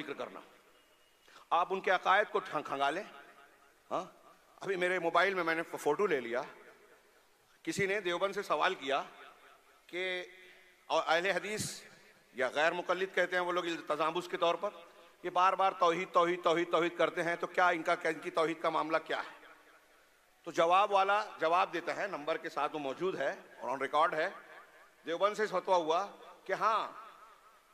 ज़िक्र करना। आप उनके अकायद को खंगालें। हाँ? अभी मेरे मोबाइल में मैंने फ़ोटो ले लिया। किसी ने देवबंद से सवाल किया कि, और अहले हदीस या गैर मुकलद कहते हैं वो लोग तजामुस के तौर पर, ये बार बार तोहहीद तोहहीद तोहहीद तोहहीद करते हैं तो क्या इनका क्या इनकी तोहहीद का मामला क्या है? तो जवाब वाला जवाब देता है, नंबर के साथ वो मौजूद है, और ऑन रिकॉर्ड है। देवबंद से फतवा हुआ कि हाँ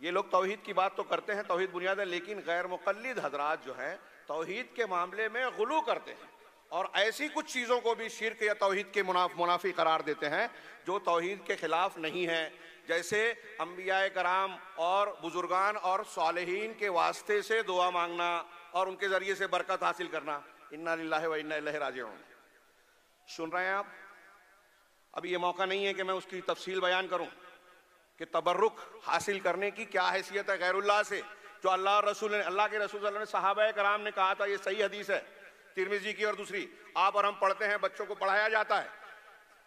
ये लोग तोहहीद की बात तो करते हैं तोहहीद बुनियाद है, लेकिन गैर मुकलद हजरात जो हैं तोहहीद के मामले में गुलू करते हैं और ऐसी कुछ चीज़ों को भी शिरक या तोहहीद के मुनाफ, मुनाफी करार देते हैं जो तोहहीद के खिलाफ नहीं है। जैसे अम्बिया कराम और बुजुर्गान और सालहीन के वास्ते से दुआ मांगना और उनके ज़रिए से बरकत हासिल करना। इन्ना व इन्ना राजियों सुन रहे हैं आप? अभी ये मौका नहीं है कि मैं उसकी तफसील बयान करूँ। कि तबर्रुक हासिल करने की क्या हैसियत है गैरुल्लाह से, जो अल्लाह रसूल ने अल्लाह के रसूल ने साहब कराम ने कहा था, ये सही हदीस है। तिरमिजी की और दूसरी, आप और हम पढ़ते हैं, बच्चों को पढ़ाया जाता है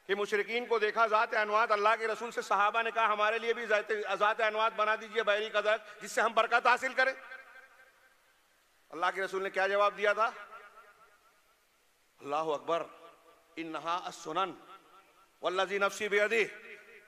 कि मुशरकिन को देखा ज़ात अनवात, अल्लाह के रसूल से साहबा ने कहा, हमारे लिए भी ज़ात अनवात बना दीजिए, बहरी कदर, जिससे हम बरकत हासिल करें। अल्लाह के रसूल ने क्या जवाब दिया था? अल्लाह अकबर इन नहा सुनन वल्लजी नफसी बेदी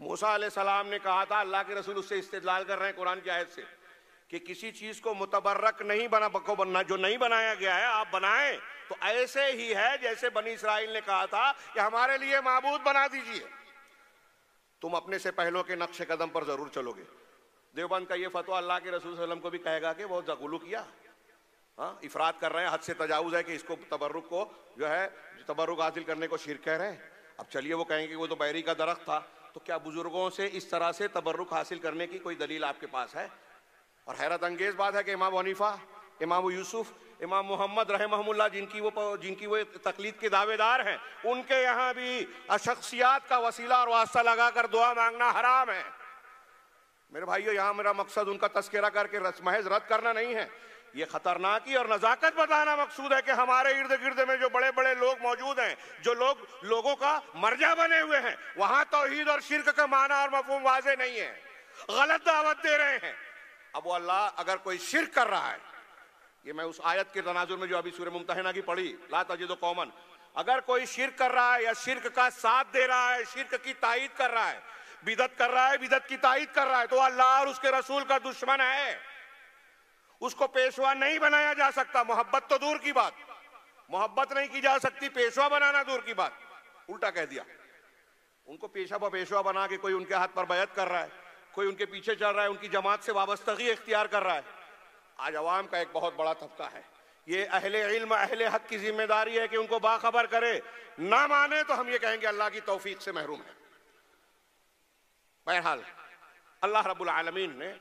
मूसा सलाम ने कहा था, अल्लाह के रसूल उससे इस्तेदलाल कर रहे हैं कुरान की आयत से, कि किसी चीज़ को मुतबर्रक नहीं बना बको बनना जो नहीं बनाया गया है, आप बनाएँ। तो ऐसे ही है, जैसे बनी इसराइल ने कहा था कि हमारे लिए महबूद बना दीजिए। तुम अपने से पहलों के नक्शे कदम पर ज़रूर चलोगे। देवबंद का ये फतवा अल्लाह के रसूल को भी कहेगा कि बहुत जगुलू किया। हाँ इफरात कर रहे हैं, हद से तजावुज है कि इसको तबर्रुक को जो है, तबर्रुक हासिल करने को शिर कह रहे हैं। अब चलिए वो कहेंगे वो तो बैरी का दरख्त था। तो क्या बुज़ुर्गों से इस तरह से तबर्रुक हासिल करने की कोई दलील आपके पास है? और हैरत अंगेज बात है कि इमाम हनीफा, इमाम यूसुफ, इमाम मोहम्मद रहमहुल्लाह जिनकी वो जिनकी वो तकलीद के दावेदार हैं, उनके यहाँ भी अशख्सियात का वसीला और वास्ता लगाकर दुआ मांगना हराम है। मेरे भाइयों, यहाँ मेरा मकसद उनका तस्करा करके महज रद्द करना नहीं है। ये खतरनाकी और नजाकत बताना मकसूद है कि हमारे इर्द गिर्द में जो बड़े बड़े लोग मौजूद हैं, जो लोग, लोगों का मर्जा बने हुए हैं, वहाँ तोहीद और शिरक का माना और मफहूम वाजे नहीं है। गलत दावत दे रहे हैं। अब वो अल्लाह अगर कोई शिरक कर रहा है, ये मैं उस आयत के तनाजुर में जो अभी सूर्य मुमतहना की पढ़ी, ला तजिद कौमन, अगर कोई शिरक कर रहा है या शिरक का साथ दे रहा है, शिरक की तायद कर रहा है, बिदत कर रहा है, बिदत की तायद कर रहा है तो अल्लाह और उसके रसूल का दुश्मन है। उसको पेशवा नहीं बनाया जा सकता। मोहब्बत तो दूर की बात। मोहब्बत नहीं की जा सकती, पेशवा बनाना दूर की बात। उल्टा कह दिया। उनको पेशा व पेशवा बना के कोई उनके हाथ पर बैत कर रहा है, कोई उनके पीछे चल रहा है, उनकी जमात से वाबस्तगी इख्तियार कर रहा है। आज अवाम का एक बहुत बड़ा तबका है। ये अहले इल्म, अहले हक की ज़िम्मेदारी है कि उनको बाखबर करे। ना माने तो हम ये कहेंगे, अल्लाह की तौफीक से महरूम है। बहरहाल, अल्लाह रब्बुल आलमीन ने